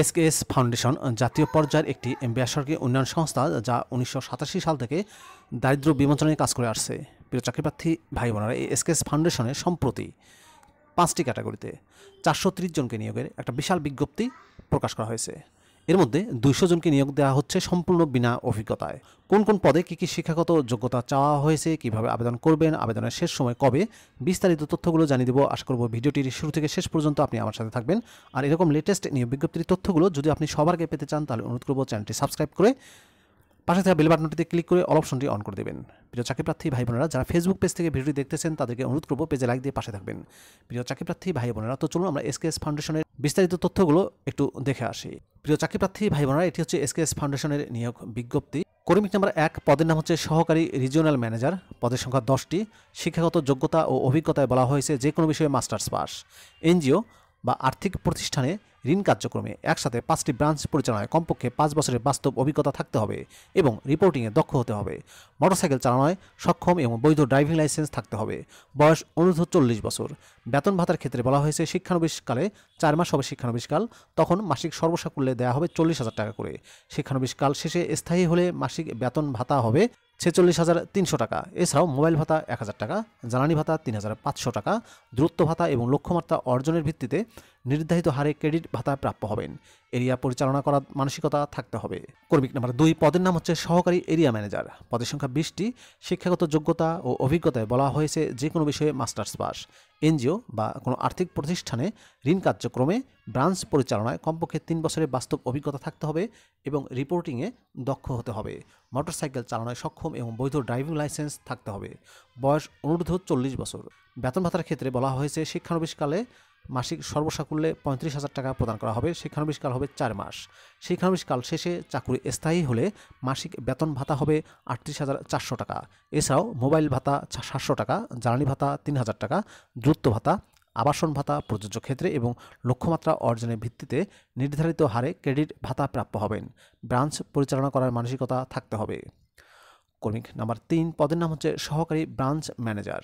SKS foundation জাতীয় পর্যায়ের একটি বেসরকারি উন্নয়ন সংস্থা যা উনিশশো সাতাশি সাল থেকে দারিদ্র বিমোচনের কাজ করে আসছে। প্রিয় চাকরিপ্রার্থী ভাই বোনেরা, এই এসকেএস ফাউন্ডেশনে সম্প্রতি পাঁচটি ক্যাটাগরিতে চারশো ত্রিশ জনকে নিয়োগের একটা বিশাল বিজ্ঞপ্তি প্রকাশ করা হয়েছে। এর মধ্যে দুইশো জনকে নিয়োগ দেওয়া হচ্ছে সম্পূর্ণ বিনা অভিজ্ঞতায়। কোন কোন পদে কী কী শিক্ষাগত যোগ্যতা চাওয়া হয়েছে, কীভাবে আবেদন করবেন, আবেদনের শেষ সময় কবে, বিস্তারিত তথ্যগুলো জানিয়ে দেবো। আশা করব ভিডিওটির শুরু থেকে শেষ পর্যন্ত আপনি আমার সাথে থাকবেন। আর এরকম লেটেস্ট নিয়োগ বিজ্ঞপ্তির তথ্যগুলো যদি আপনি সবার আগে পেতে চান, তাহলে অনুরোধ করব চ্যানেলটি সাবস্ক্রাইব করে পাশে থাকা বেল বাটনটিতে ক্লিক করে অল অপশনটি অন করে দেবেন। প্রিয় চাকরিপ্রার্থী ভাই বোনেরা যারা ফেসবুক পেজ থেকে ভিডিওটি দেখতেছেন, তাদেরকে অনুরোধ করব পেজে লাইক দিয়ে পাশে থাকবেন। প্রিয় চাকরিপ্রার্থী ভাই বোনেরা তো চলুন আমরা এসকেএস ফাউন্ডেশনের বিস্তারিত তথ্যগুলো একটু দেখে আসি। প্রিয় চাকরিপ্রার্থী ভাই বোনেরা এটি হচ্ছে এসকেএস ফাউন্ডেশনের নিয়োগ বিজ্ঞপ্তি। কর্মী নাম্বার এক, পদের নাম হচ্ছে সহকারী রিজিওনাল ম্যানেজার। পদের সংখ্যা দশটি। শিক্ষাগত যোগ্যতা ও অভিজ্ঞতায় বলা হয়েছে যে কোনো বিষয়ে মাস্টার্স পাস। এনজিও বা আর্থিক প্রতিষ্ঠানে ঋণ কার্যক্রমে একসাথে পাঁচটি ব্রাঞ্চ পরিচালনায় কমপক্ষে পাঁচ বছরের বাস্তব অভিজ্ঞতা থাকতে হবে এবং রিপোর্টিংয়ে দক্ষ হতে হবে। মোটরসাইকেল চালানোয় সক্ষম এবং বৈধ ড্রাইভিং লাইসেন্স থাকতে হবে। বয়স অনুর্ধ চল্লিশ বছর। বেতন ভাতার ক্ষেত্রে বলা হয়েছে শিক্ষানবিশকালে চার মাস হবে শিক্ষানবিশকাল, তখন মাসিক সর্বসাকুল্যে দেওয়া হবে চল্লিশ হাজার টাকা করে। শিক্ষানবিশকাল শেষে স্থায়ী হলে মাসিক বেতন ভাতা হবে ছেচল্লিশ হাজার তিনশো টাকা। এছাড়াও মোবাইল ভাতা এক হাজার টাকা, জ্বালানি ভাতা তিন হাজার পাঁচশো টাকা দূরত্ব ভাতা এবং লক্ষ্যমাত্রা অর্জনের ভিত্তিতে নির্ধারিত হারে ক্রেডিট ভাতা প্রাপ্য হবেন। এরিয়া পরিচালনা করার মানসিকতা থাকতে হবে। কর্মিক নাম্বার দুই, পদের নাম হচ্ছে সহকারী এরিয়া ম্যানেজার। পদের সংখ্যা বিশটি। শিক্ষাগত যোগ্যতা ও অভিজ্ঞতায় বলা হয়েছে যে কোনো বিষয়ে মাস্টার্স পাস। এনজিও বা কোনো আর্থিক প্রতিষ্ঠানে ঋণ কার্যক্রমে ব্রাঞ্চ পরিচালনায় কমপক্ষে তিন বছরের বাস্তব অভিজ্ঞতা থাকতে হবে এবং রিপোর্টিংয়ে দক্ষ হতে হবে। মোটরসাইকেল চালানোয় সক্ষম এবং বৈধ ড্রাইভিং লাইসেন্স থাকতে হবে। বয়স অনুর্ধ চল্লিশ বছর। বেতন ভাতার ক্ষেত্রে বলা হয়েছে শিক্ষানবিশকালে মাসিক সর্বসাকুল্যে পঁয়ত্রিশ হাজার টাকা প্রদান করা হবে। শিক্ষানবিশকাল হবে চার মাস। শিক্ষানবিশকাল শেষে চাকুরি স্থায়ী হলে মাসিক বেতন ভাতা হবে আটত্রিশ হাজার চারশো টাকা। এছাড়াও মোবাইল ভাতা সাতশো টাকা, জ্বালানি ভাতা তিন হাজার টাকা, দ্রুত ভাতা, আবাসন ভাতা প্রযোজ্য ক্ষেত্রে এবং লক্ষ্যমাত্রা অর্জনের ভিত্তিতে নির্ধারিত হারে ক্রেডিট ভাতা প্রাপ্য হবেন। ব্রাঞ্চ পরিচালনা করার মানসিকতা থাকতে হবে। কর্মিক নাম্বার তিন, পদের নাম হচ্ছে সহকারী ব্রাঞ্চ ম্যানেজার।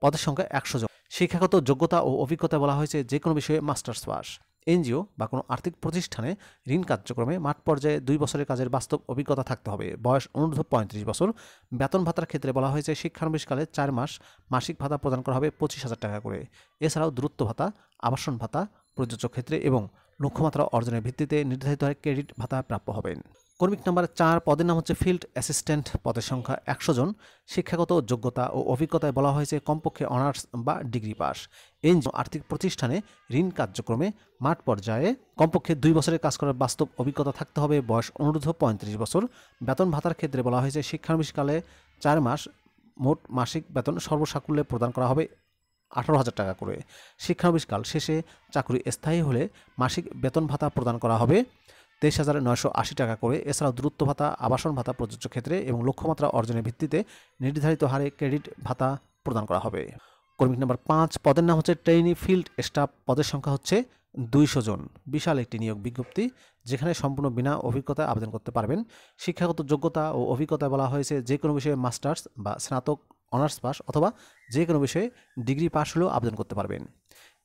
পদের সংখ্যা একশো জন। শিক্ষাগত যোগ্যতা ও অভিজ্ঞতা বলা হয়েছে যে কোনো বিষয়ে মাস্টার্স পাস। এনজিও বা কোনো আর্থিক প্রতিষ্ঠানে ঋণ কার্যক্রমে মাঠ পর্যায়ে দুই বছরের কাজের বাস্তব অভিজ্ঞতা থাকতে হবে। বয়স অনুর্ধ পঁয়ত্রিশ বছর। বেতন ভাতার ক্ষেত্রে বলা হয়েছে শিক্ষানবিশকালে চার মাস মাসিক ভাতা প্রদান করা হবে পঁচিশ হাজার টাকা করে। এছাড়াও দূরত্ব ভাতা, আবাসন ভাতা, প্রযোজ্য ক্ষেত্রে এবং লক্ষ্যমাত্রা অর্জনের ভিত্তিতে নির্ধারিত ক্রেডিট ভাতা প্রাপ্য হবেন। কর্মিক নাম্বার চার পদের নাম হচ্ছে ফিল্ড অ্যাসিস্ট্যান্ট পদের সংখ্যা একশো জন। শিক্ষাগত যোগ্যতা ও অভিজ্ঞতায় বলা হয়েছে কমপক্ষে অনার্স বা ডিগ্রি পাস। এনজিও আর্থিক প্রতিষ্ঠানে ঋণ কার্যক্রমে মাঠ পর্যায়ে কমপক্ষে দুই বছরের কাজ করার বাস্তব অভিজ্ঞতা থাকতে হবে। বয়স অনুরোধ পঁয়ত্রিশ বছর। বেতন ভাতার ক্ষেত্রে বলা হয়েছে শিক্ষানবিশকালে চার মাস মোট মাসিক বেতন সর্বসাকুল্যে প্রদান করা হবে আঠারো হাজার টাকা করে। শিক্ষানবিশকাল শেষে চাকরি স্থায়ী হলে মাসিক বেতন ভাতা প্রদান করা হবে। তেইশ হাজার নয়শো আশি টাকা করে। এছাড়াও দূরত্ব ভাতা, আবাসন ভাতা প্রযোজ্য ক্ষেত্রে এবং লক্ষ্যমাত্রা অর্জনের ভিত্তিতে নির্ধারিত হারে ক্রেডিট ভাতা প্রদান করা হবে। কর্মী নাম্বার পাঁচ, পদের নাম হচ্ছে ট্রেনি ফিল্ড স্টাফ। পদের সংখ্যা হচ্ছে দুইশো জন। বিশাল একটি নিয়োগ বিজ্ঞপ্তি, যেখানে সম্পূর্ণ বিনা অভিজ্ঞতায় আবেদন করতে পারবেন। শিক্ষাগত যোগ্যতা ও অভিজ্ঞতায় বলা হয়েছে যে কোনো বিষয়ে মাস্টার্স বা স্নাতক, অনার্স পাস অথবা যে কোনো বিষয়ে ডিগ্রি পাস হলেও আবেদন করতে পারবেন।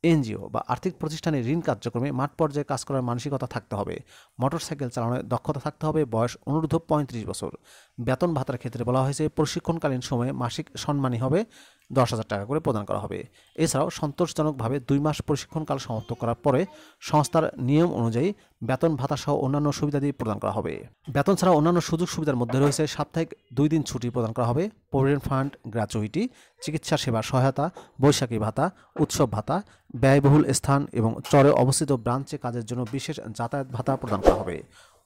এনজিও বা আর্থিক প্রতিষ্ঠানে ঋণ কার্যক্রমে মাঠ পর্যায়ে কাজ করার মানসিকতা থাকতে হবে। মোটরসাইকেল চালানোর দক্ষতা থাকতে হবে বয়স অনুরোধ পঁয়ত্রিশ বছর। বেতন ভাতার ক্ষেত্রে বলা হয়েছে, প্রশিক্ষণকালীন সময়ে মাসিক সম্মানী হবে। দশ হাজার টাকা করে প্রদান করা হবে। এছাড়াও সন্তোষজনকভাবে দুই মাস প্রশিক্ষণকাল সমাপ্ত করার পরে সংস্থার নিয়ম অনুযায়ী বেতন ভাতা সহ অন্যান্য সুবিধাদি প্রদান করা হবে। বেতন ছাড়া অন্যান্য সুযোগ সুবিধার মধ্যে রয়েছে সাপ্তাহিক দুই দিন ছুটি প্রদান করা হবে, প্রভিডেন্ট ফান্ড, গ্র্যাচুইটি, চিকিৎসা সেবার সহায়তা, বৈশাখী ভাতা, উৎসব ভাতা, ব্যয়বহুল স্থান এবং চরে অবস্থিত ব্রাঞ্চে কাজের জন্য বিশেষ যাতায়াত ভাতা প্রদান করা হবে।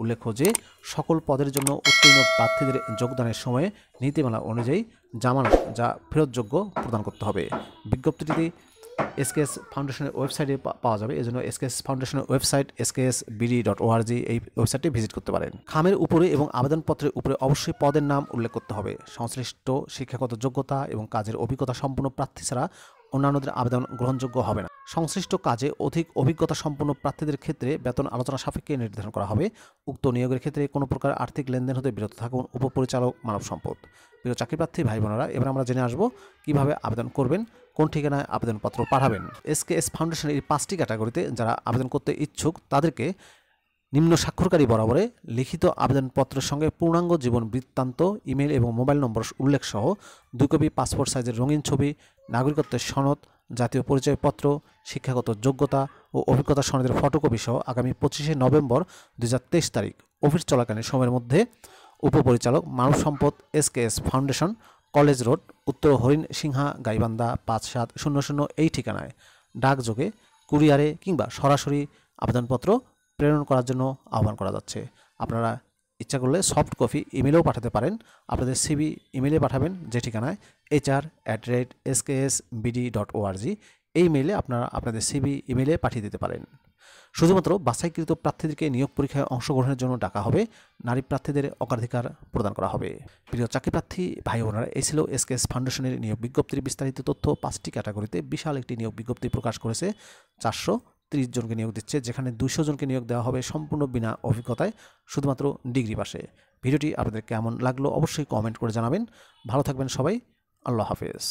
উল্লেখ্য যে, সকল পদের জন্য উত্তীর্ণ প্রার্থীদের যোগদানের সময়ে নীতিমালা অনুযায়ী জামানত যা ফেরতযোগ্য প্রদান করতে হবে। বিজ্ঞপ্তিটি এসকেএস ফাউন্ডেশনের ওয়েবসাইটে পাওয়া যাবে। এজন্য এসকেএস ফাউন্ডেশনের website SKS BD dot ORG এই ওয়েবসাইটটি ভিজিট করতে পারেন। খামের উপরে এবং আবেদনপত্রের উপরে অবশ্যই পদের নাম উল্লেখ করতে হবে। সংশ্লিষ্ট শিক্ষাগত যোগ্যতা এবং কাজের অভিজ্ঞতা সম্পন্ন প্রার্থী ছাড়া অন্যান্যদের আবেদন গ্রহণযোগ্য হবে না। সংশ্লিষ্ট কাজে অধিক অভিজ্ঞতা সম্পন্ন প্রার্থীদের ক্ষেত্রে বেতন আলোচনা সাপেক্ষে নির্ধারণ করা হবে। উক্ত নিয়োগের ক্ষেত্রে কোনো প্রকার আর্থিক লেনদেন হতে বিরত থাকুন উপপরিচালক মানব সম্পদ। প্রিয় চাকরিপ্রার্থী ভাই বোনেরা এবার আমরা জেনে আসব কীভাবে আবেদন করবেন, কোন ঠিকানায় আবেদনপত্র পাঠাবেন। এসকেএস ফাউন্ডেশনের এই পাঁচটি ক্যাটাগরিতে যারা আবেদন করতে ইচ্ছুক, তাদেরকে নিম্ন স্বাক্ষরকারী বরাবরে লিখিত আবেদনপত্রের সঙ্গে পূর্ণাঙ্গ জীবন বৃত্তান্ত, ইমেল এবং মোবাইল নম্বর উল্লেখ সহ দুই কপি পাসপোর্ট সাইজের রঙিন ছবি, নাগরিকত্বের সনদ, জাতীয় পরিচয়পত্র, শিক্ষাগত যোগ্যতা ও অভিজ্ঞতা সনদের ফটোকপি সহ আগামী পঁচিশে নভেম্বর দু হাজার তেইশ তারিখ। অফিস চলাকালীন সময়ের মধ্যে উপপরিচালক মানব সম্পদ এসকেএস ফাউন্ডেশন, কলেজ রোড, উত্তর হরিণ সিংহা, গাইবান্ধা পাঁচ সাত শূন্য শূন্য এই ঠিকানায়। ডাকযোগে কুরিয়ারে কিংবা সরাসরি আবেদনপত্র প্রেরণ করার জন্য আহ্বান করা যাচ্ছে। আপনারা ইচ্ছা করলে সফট কপি ইমেলেও পাঠাতে পারেন। আপনাদের সিবি ইমেলে পাঠাবেন যে ঠিকানায় HR at rate SKS BD dot ORG এই মেইলে আপনারা আপনাদের সিবি ইমেলে পাঠিয়ে দিতে পারেন। শুধুমাত্র বাছাইকৃত প্রার্থীদেরকে নিয়োগ পরীক্ষায় অংশগ্রহণের জন্য ডাকা হবে। নারী প্রার্থীদের অগ্রাধিকার প্রদান করা হবে। প্রিয় চাকরি প্রার্থী ভাই বোনেরা এই ছিল এসকেএস ফাউন্ডেশনের নিয়োগ বিজ্ঞপ্তির বিস্তারিত তথ্য। পাঁচটি ক্যাটাগরিতে বিশাল একটি নিয়োগ বিজ্ঞপ্তি প্রকাশ করেছে। চারশো তিরিশ জনকে নিয়োগ দিচ্ছে, যেখানে দুশো জনকে নিয়োগ দেওয়া হবে সম্পূর্ণ বিনা অভিজ্ঞতায় শুধুমাত্র ডিগ্রি পাশে। ভিডিওটি আপনাদের কেমন লাগল অবশ্যই কমেন্ট করে জানাবেন। ভালো থাকবেন সবাই, আল্লাহ হাফেজ।